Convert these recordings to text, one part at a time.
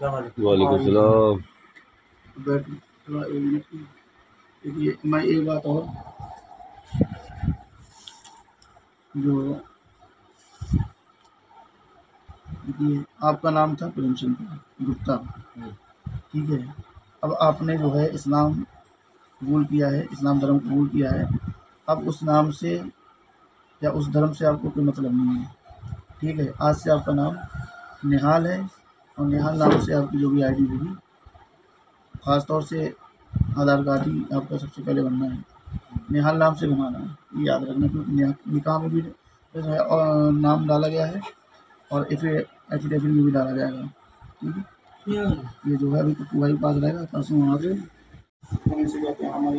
वालेकुम सलाम थोड़ा एक मिनट। देखिए मैं एक बात और। जो देखिए आपका नाम था प्रेमचंद गुप्ता। ठीक है? अब आपने जो है इस्लाम कबूल किया है इस्लाम धर्म कबूल किया है। अब उस नाम से या उस धर्म से आपको कोई मतलब नहीं है। ठीक है? आज से आपका नाम निहाल है। और निहाल नाम से आपकी जो भी आई डी होगी ख़ासतौर से आधार कार्ड ही आपका सबसे पहले बनना है। निहाल नाम से बनाना है, ये याद रखना क्योंकि निकाह में भी है नाम डाला गया है और एफिडेविट में भी डाला जाएगा। ठीक है? ये जो है अभी तो पूरा ही पास रहेगा परसों वहाँ से। हमारी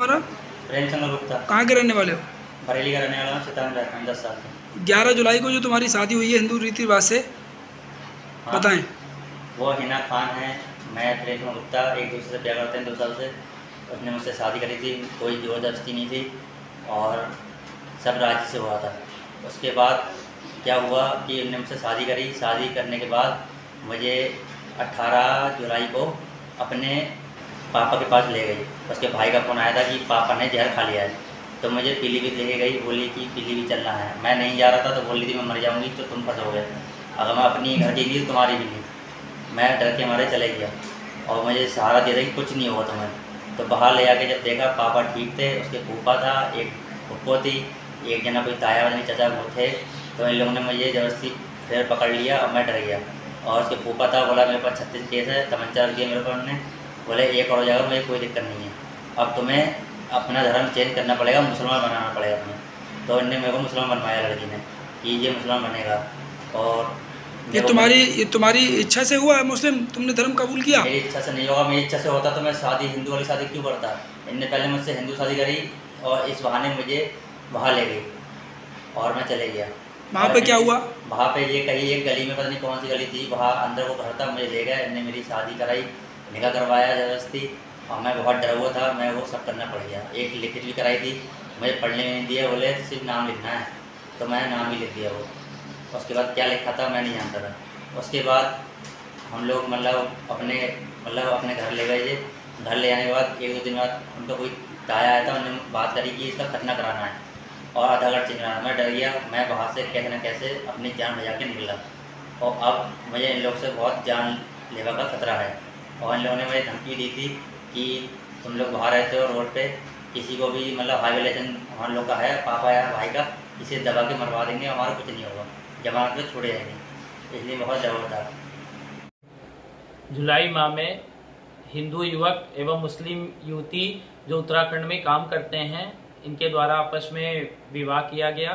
हमारा प्रेमचंद्र गुप्ता कहाँ के रहने वाले हो बरेली का रहने वाला हूँ शैतान रहता हूँ दस साल से ग्यारह जुलाई को जो तुम्हारी शादी हुई है हिंदू रीति रिवाज से हाँ, बताएं वो हिना खान है मैं प्रेमचंद्र गुप्ता एक दूसरे से प्यार करते हैं दो साल से उसने मुझसे शादी करी थी, कोई ज़बरदस्ती नहीं थी और सब राज़ी से हुआ था। उसके बाद क्या हुआ कि उन्होंने मुझसे शादी करी। शादी करने के बाद मुझे 18 जुलाई को अपने पापा के पास ले गई। उसके भाई का फ़ोन आया था कि पापा ने जहर खा लिया है। तो मुझे पीलीभीत लेके गई, बोली कि पीलीभीत चलना है। मैं नहीं जा रहा था तो बोल रही थी, मैं मर जाऊँगी तो तुम फंसोगे। अगर मैं अपनी घर की नहीं तुम्हारी भी नहीं। मैं डर के मारे चले गया और मुझे सहारा दिया था कि कुछ नहीं होगा तुम्हें। तो बाहर ले आके जब देखा पापा ठीक थे, उसके फूफा था, एक फुप्पो थी, एक जना कोई ताया वाले चाचा वो थे तो इन लोगों ने मुझे ज़बरदस्ती फिर पकड़ लिया और मैं डर गया। और उसके फूफा था, बोला मेरे पास छत्तीस केस है तमंचा दिया मेरे पर उन्होंने, बोले एक और हो जाएगा, मुझे कोई दिक्कत नहीं है। अब तुम्हें अपना धर्म चेंज करना पड़ेगा, मुसलमान बनाना पड़ेगा तुम्हें। तो इनने मेरे को मुसलमान बनवाया लड़की ने, कि ये मुसलमान बनेगा। और ये तुम्हारी ये तुम्हारी इच्छा से हुआ है मुस्लिम? तुमने धर्म कबूल किया? मेरी इच्छा से नहीं होगा। मेरी इच्छा से होता तो मैं शादी हिंदू वाली शादी क्यों करता? इनने पहले मुझसे हिंदू शादी करी और इस बहाने मुझे वहाँ ले गई और मैं चले गया। वहाँ पे क्या हुआ? वहाँ पे ये कहीं एक गली में पता नहीं कौन सी गली थी। वहाँ अंदर वो घर था मुझे ले गया इनने मेरी शादी कराई निकाह करवाया ज़बरदस्ती। और मैं बहुत डर हुआ था मैं वो सब करना पड़ गया। एक लिखित भी कराई थी। मुझे पढ़ने नहीं दिया बोले सिर्फ़ नाम लिखना है। तो मैं नाम भी लिख दिया वो। उसके बाद क्या लिखा था मैं नहीं जानता था। उसके बाद हम लोग मतलब अपने मतलब अपने घर ले गए थे। घर ले आने के बाद एक दो दिन बाद उनका कोई ताया आया था उन्होंने बात करी कि इसका खतना कराना है और आधा कार्ड चेंज कराना। मैं डर गया, मैं वहाँ से कैसे ना कैसे अपनी जान बचा के निकला और अब मुझे इन लोग से बहुत जान लेवा का खतरा है। और इन लोगों ने मुझे धमकी दी थी कि तुम लोग बाहर रहते हो रोड पे, किसी को भी मतलब हाई वायलेशन हमारे लोग का है, पापा या भाई का, इसे दबा के मरवा देंगे, हमारा कुछ नहीं होगा। जमानत में छोड़े जाएँगे इसलिए डर है। जुलाई माह में हिंदू युवक एवं मुस्लिम युवती जो उत्तराखंड में काम करते हैं, इनके द्वारा आपस में विवाह किया गया।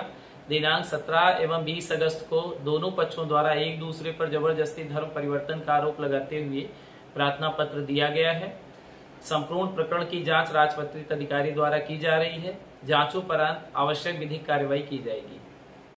दिनांक 17 एवं 20 अगस्त को दोनों पक्षों द्वारा एक दूसरे पर ज़बरदस्ती धर्म परिवर्तन का आरोप लगाते हुए प्रार्थना पत्र दिया गया है। संपूर्ण प्रकरण की जाँच राजपत्रित अधिकारी द्वारा की जा रही है। जांचों उपरांत आवश्यक विधिक कार्रवाई की जाएगी।